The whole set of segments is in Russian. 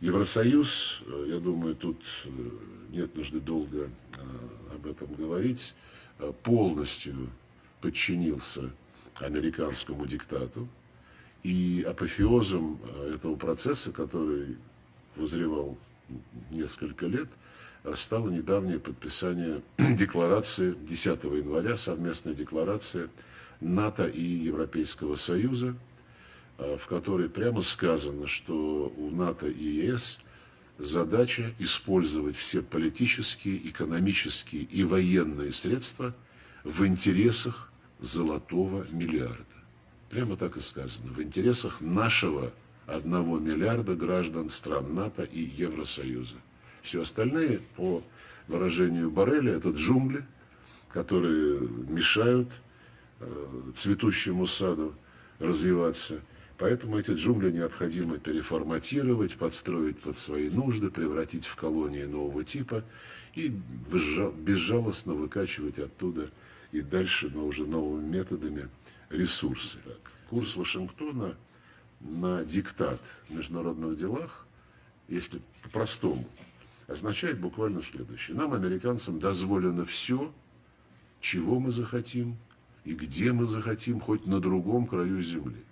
Евросоюз, э, я думаю, тут э, нет нужды долго об этом говорить, полностью подчинился американскому диктату. И апофеозом этого процесса, который возревал несколько лет, стало недавнее подписание декларации 10 января, совместная декларация НАТО и Европейского Союза, в которой прямо сказано, что у НАТО и ЕС задача использовать все политические, экономические и военные средства в интересах золотого миллиарда. Прямо так и сказано. В интересах нашего одного миллиарда граждан стран НАТО и Евросоюза. Все остальные, по выражению Барреля, это джунгли, которые мешают э, цветущему саду развиваться. Поэтому эти джунгли необходимо переформатировать, подстроить под свои нужды, превратить в колонии нового типа и безжалостно выкачивать оттуда и дальше, но уже новыми методами, ресурсы. Курс Вашингтона на диктат в международных делах, если по-простому, означает буквально следующее. Нам, американцам, дозволено все, чего мы захотим и где мы захотим, хоть на другом краю земли.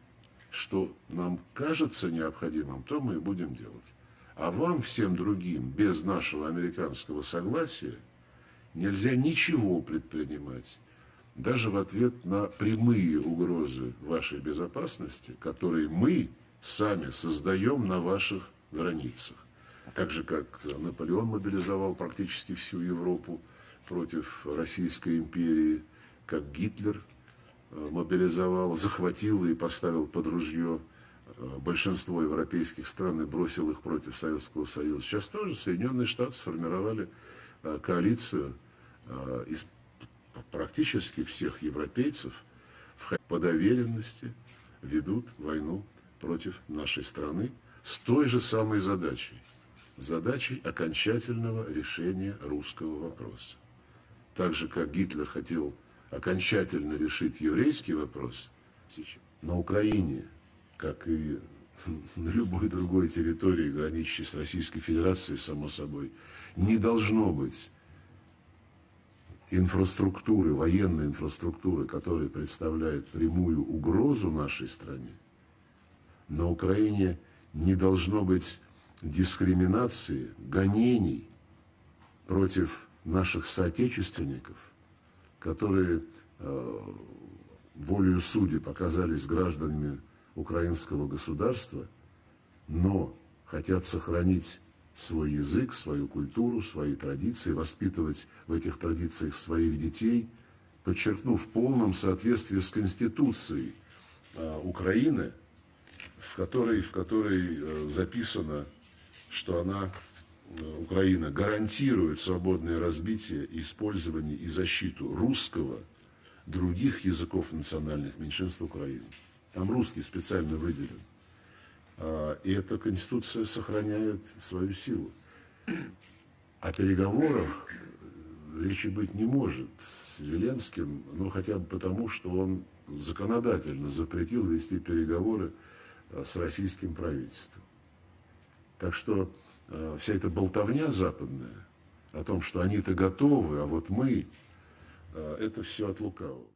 Что нам кажется необходимым, то мы и будем делать. А вам, всем другим, без нашего американского согласия, нельзя ничего предпринимать, даже в ответ на прямые угрозы вашей безопасности, которые мы сами создаем на ваших границах. Так же, как Наполеон мобилизовал практически всю Европу против Российской империи, как Гитлер мобилизовал, захватил и поставил под ружье э, большинство европейских стран и бросил их против Советского Союза. Сейчас тоже Соединенные Штаты сформировали э, коалицию из практически всех европейцев по доверенности ведут войну против нашей страны с той же самой задачей – задачей окончательного решения русского вопроса. Так же, как Гитлер хотел окончательно решить еврейский вопрос, на Украине, как и на любой другой территории, граничащей с Российской Федерацией, само собой, не должно быть инфраструктуры, военной инфраструктуры, которая представляет прямую угрозу нашей стране, на Украине не должно быть дискриминации, гонений против наших соотечественников, которые э, волею судей показались гражданами украинского государства, но хотят сохранить свой язык, свою культуру, свои традиции, воспитывать в этих традициях своих детей, подчеркнув в полном соответствии с Конституцией э, Украины, в которой, в которой э, записано что она, Украина, гарантирует свободное разбитие, использование и защиту русского, других языков национальных меньшинств Украины. Там русский специально выделен. А, и эта Конституция сохраняет свою силу. О переговорах речи быть не может с Зеленским, ну хотя бы потому, что он законодательно запретил вести переговоры э, с российским правительством. Так что э, вся эта болтовня западная о том, что они-то готовы, а вот мы, э, это все от лукавого.